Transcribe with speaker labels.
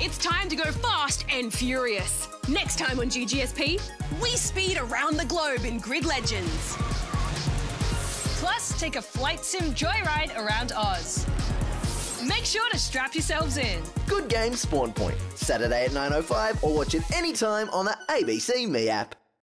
Speaker 1: It's time to go fast and furious. Next time on GGSP, we speed around the globe in Grid Legends.
Speaker 2: Plus, take a flight sim joyride around Oz. Make sure to strap yourselves in.
Speaker 3: Good game Spawn Point. Saturday at 9.05 or watch it anytime on the ABC Me app.